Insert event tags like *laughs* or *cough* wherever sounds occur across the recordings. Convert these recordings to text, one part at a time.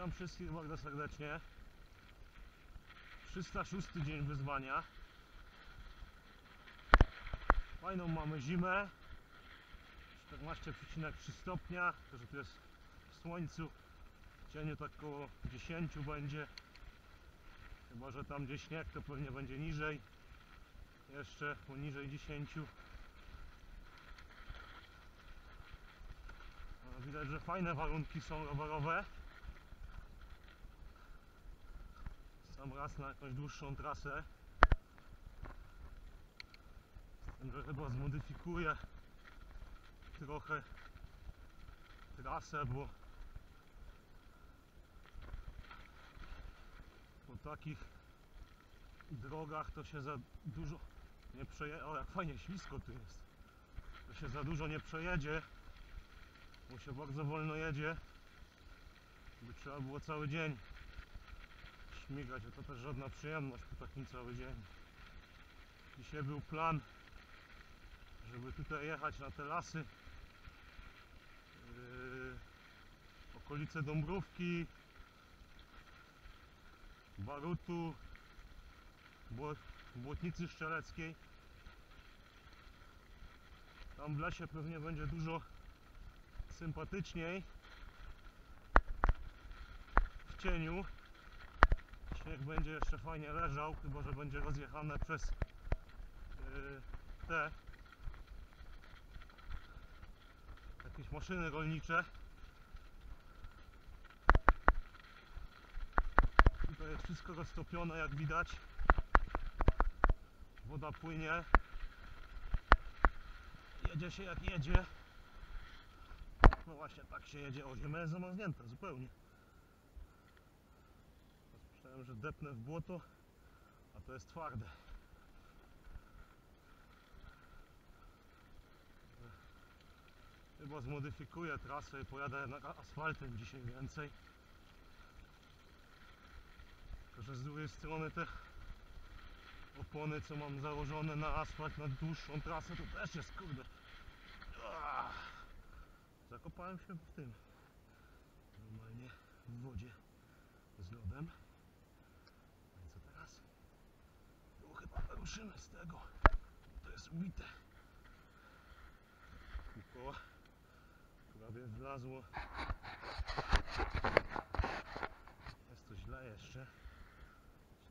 Witam wszystkich bardzo serdecznie. 306 dzień wyzwania. Fajną mamy zimę. 14,3 stopnia. To, że tu jest w słońcu. W cieniu tak około 10 będzie. Chyba, że tam gdzie śnieg to pewnie będzie niżej. Jeszcze poniżej 10. No, Widać, że fajne warunki są rowerowe. Sam raz na jakąś dłuższą trasę. Z tym, że chyba zmodyfikuję trochę trasę, bo po takich drogach to się za dużo nie przejedzie. O, jak fajnie ślisko tu jest. To się za dużo nie przejedzie, bo się bardzo wolno jedzie. By trzeba było cały dzień śmigać, to też żadna przyjemność po takim cały dzień. Dzisiaj był plan, żeby tutaj jechać na te lasy. Yy, okolice Dąbrówki, Barutu, Bło- Błotnicy Szczeleckiej. Tam w lesie pewnie będzie dużo sympatyczniej. W cieniu. Śnieg będzie jeszcze fajnie leżał, chyba że będzie rozjechane przez yy, te jakieś maszyny rolnicze. Tutaj jest wszystko roztopione, jak widać. Woda płynie. Jedzie się jak jedzie. No właśnie, tak się jedzie. O, ziemia jest zamarznięta zupełnie. Myślałem, że depnę w błoto, a to jest twarde. Chyba zmodyfikuję trasę i pojadę na asfaltem dzisiaj więcej. Tylko, że z drugiej strony te opony, co mam założone na asfalt na dłuższą trasę, to też jest kurde. Ah. Zakopałem się w tym. Normalnie w wodzie z lodem. No i co teraz? Tu chyba ruszymy z tego. To jest ubite. Kółko prawie wlazło. Jest to źle jeszcze.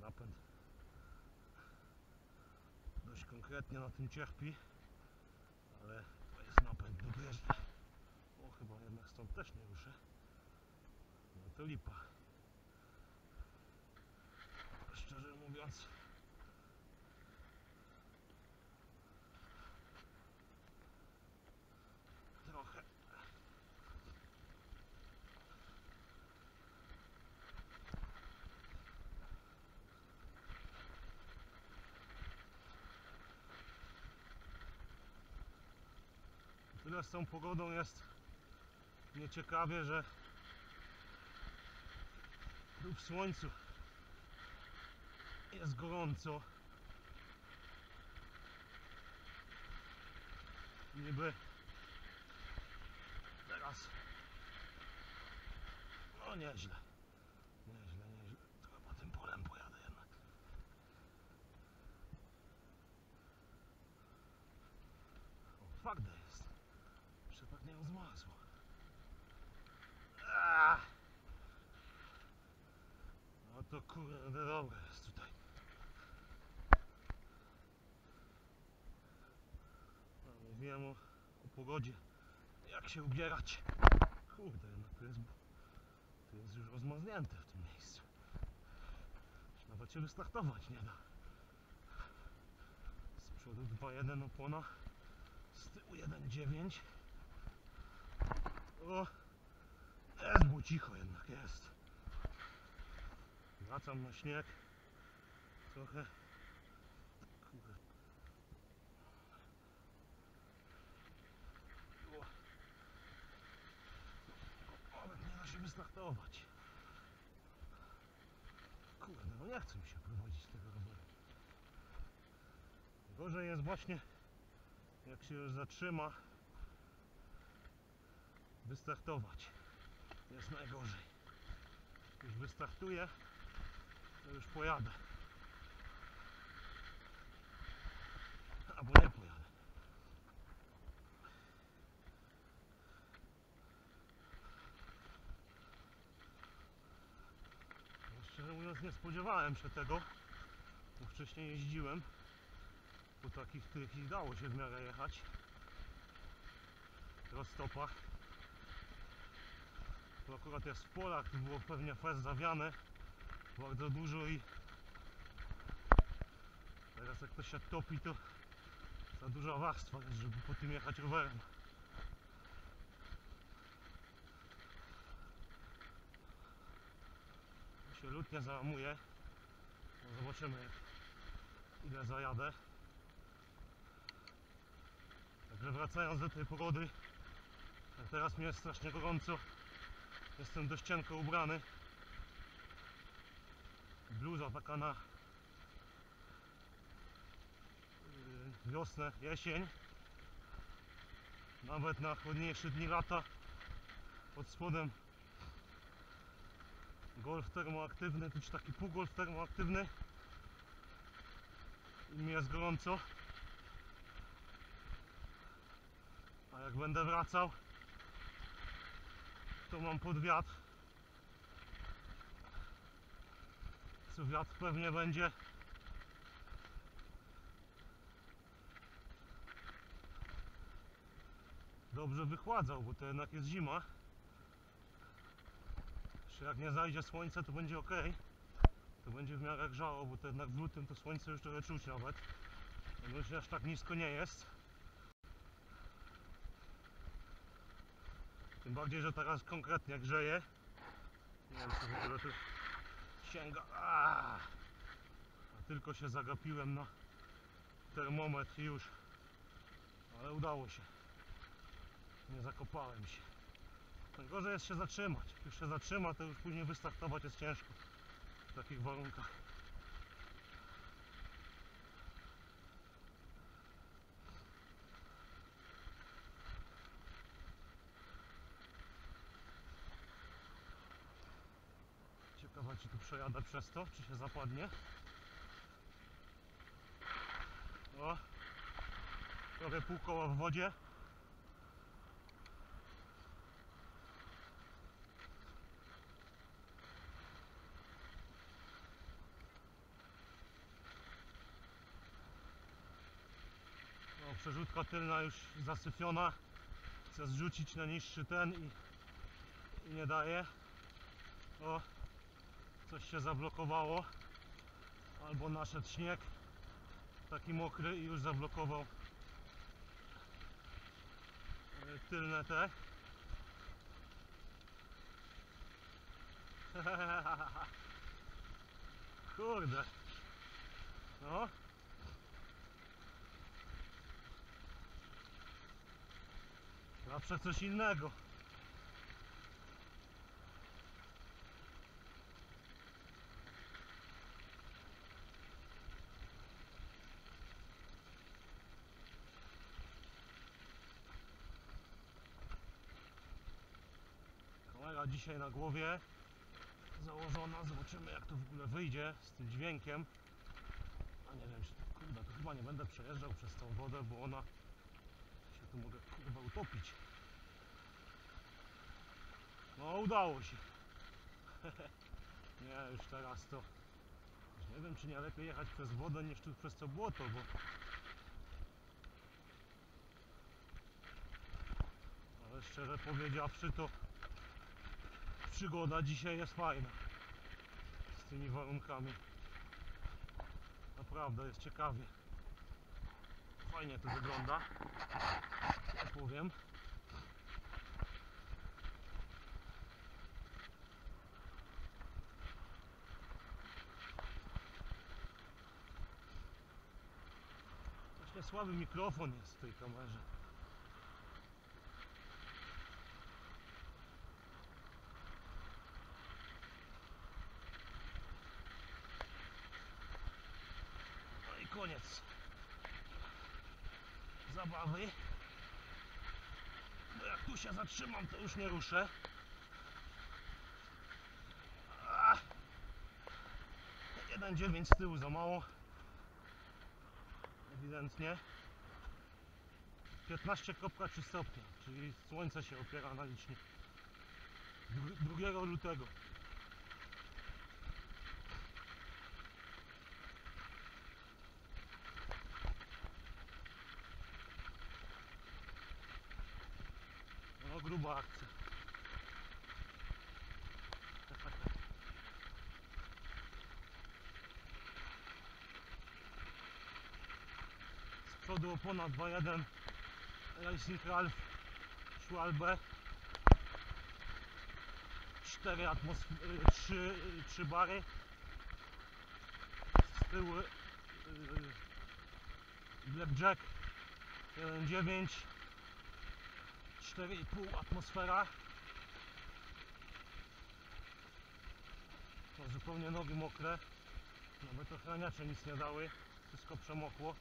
Napęd dość konkretnie na tym cierpi. Ale to jest napęd dobieżny. O, chyba jednak stąd też nie ruszę. No to lipa. Szczerze mówiąc. Trochę. Tyle z tą pogodą jest nieciekawie, że tu w słońcu jest gorąco. Niby teraz no. Nieźle, nieźle. Trochę po tym polem pojadę jednak. O, twarde jest. Jeszcze rozmarzło. Aaa! No to kurde dobre jest tutaj. No, mówiłem o, o pogodzie. Jak się ubierać. Kurde, no to jest, to jest już rozmarznięte w tym miejscu. Już Nawet się wystartować nie da. Z przodu 2.1 opona. Z tyłu 1.9. O! Jest, było cicho jednak jest. Wracam na śnieg. Trochę. Kurde. Nawet nie da się wystartować. Kurde, no nie chce mi się prowadzić tego roweru. Gorzej jest właśnie jak się już zatrzyma wystartować. Jest najgorzej. już wystartuję, to już pojadę. Albo nie pojadę. Szczerze mówiąc nie spodziewałem się tego, bo wcześniej jeździłem po takich, których dało się w miarę jechać roztopach. To akurat jest w polach, tu było pewnie fest zawiane bardzo dużo i teraz jak to się topi to za duża warstwa jest, żeby po tym jechać rowerem. Tu się lód nie załamuje. No zobaczymy ile zajadę. Także wracając do tej pogody, teraz mi jest strasznie gorąco. Jestem dość cienko ubrany. Bluza taka na yy, wiosnę, jesień. Nawet na chłodniejsze dni lata. Pod spodem golf termoaktywny, czy taki półgolf termoaktywny. I mi jest gorąco. A jak będę wracał, to mam pod wiatr. Co wiatr pewnie będzie dobrze wychładzał, bo to jednak jest zima. Jeszcze jak nie zajdzie słońce, to będzie ok. To będzie w miarę grzało, bo to jednak w lutym to słońce już trochę czuć nawet. No już aż tak nisko nie jest. Tym bardziej, że teraz konkretnie grzeje. Nie wiem, czy ogóle tu sięga. A tylko się zagapiłem na termometr i już. Ale udało się. Nie zakopałem się. Najgorzej jest się zatrzymać. Jak już się zatrzyma, to już później wystartować jest ciężko w takich warunkach. Czy tu przejadę przez to, czy się zapadnie. O, trochę pół koła w wodzie. No, przerzutka tylna już zasyfiona. Chcę zrzucić na niższy ten i, i nie daje. O, coś się zablokowało. Albo naszedł śnieg taki mokry i już zablokował e, tylne te. *laughs* Kurde. No. Zawsze coś innego. Dzisiaj na głowie założona. Zobaczymy jak to w ogóle wyjdzie z tym dźwiękiem. A nie wiem, czy kurde, to chyba nie będę przejeżdżał przez tą wodę, bo ona się tu mogę kurwa utopić. No udało się. *laughs* nie, już teraz to już nie wiem czy nie lepiej jechać przez wodę niż tu przez to błoto, bo ale szczerze powiedziawszy to przygoda dzisiaj jest fajna z tymi warunkami. Naprawdę jest ciekawie. Fajnie to wygląda. Ja powiem. Właśnie słaby mikrofon jest w tej kamerze. No i koniec zabawy. Bo jak tu się zatrzymam, to już nie ruszę. 1,9 z tyłu za mało. Ewidentnie. 15,3 stopnia, czyli słońce się opiera na licznik. 2 lutego. Akcja. Z przodu opona 2.1 Racing Ralph Schwalbe. 4 atmosfery, 3, 3 bary. Z tyłu y, Blackjack 1.9 4,5 atmosfera. To zupełnie nogi mokre. Nawet ochraniacze nic nie dały. Wszystko przemokło.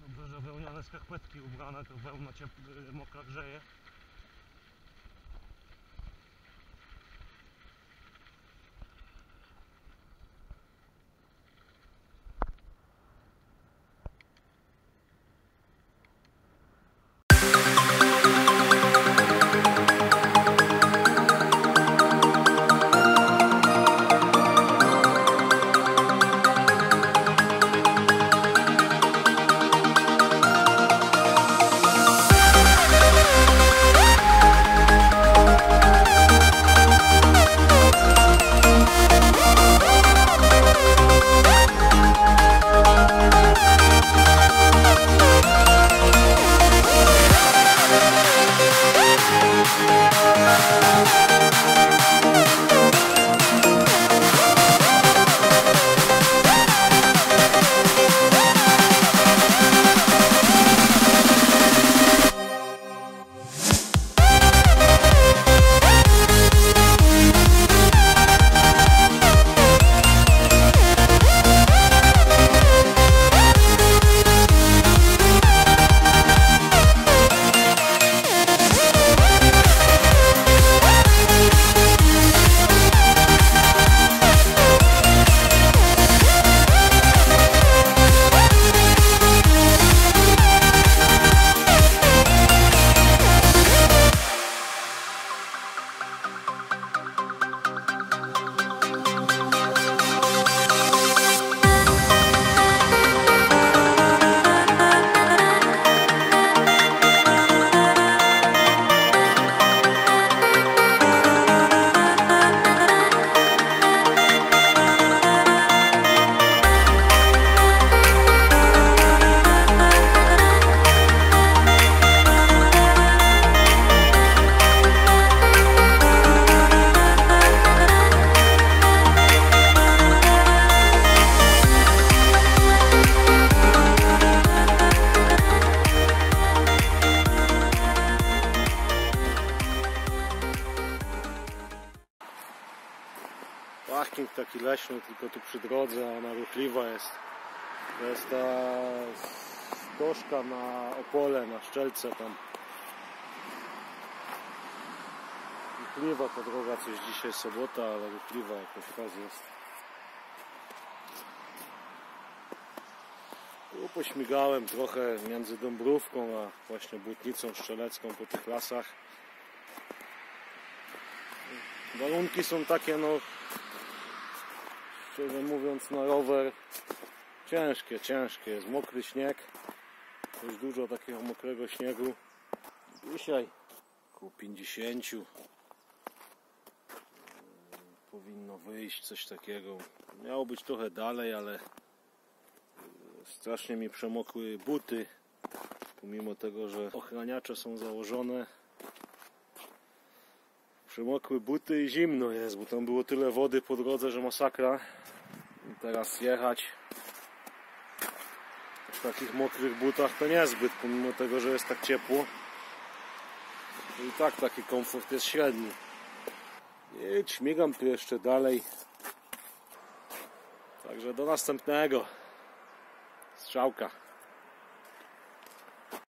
Dobrze, że wełniane skarpetki ubrane, to wełna ciep- mokra grzeje. Parking taki leśny, tylko tu przy drodze, ona ruchliwa jest. To jest ta stożka na Opole, na Szczelce tam. Ruchliwa ta droga, coś dzisiaj sobota, ale ruchliwa jakoś raz jest. Tu pośmigałem trochę między Dąbrówką a właśnie Błotnicą Szczelecką po tych lasach. Warunki są takie no szczerze mówiąc na rower ciężkie, ciężkie. Jest mokry śnieg. Już dużo takiego mokrego śniegu. Dzisiaj około 50 powinno wyjść coś takiego. Miało być trochę dalej, ale strasznie mi przemokły buty. Pomimo tego, że ochraniacze są założone. Przemokły buty i zimno jest, bo tam było tyle wody po drodze, że masakra. I teraz jechać w takich mokrych butach to niezbyt, pomimo tego, że jest tak ciepło. I tak taki komfort jest średni. I śmigam tu jeszcze dalej. Także do następnego. Strzałka.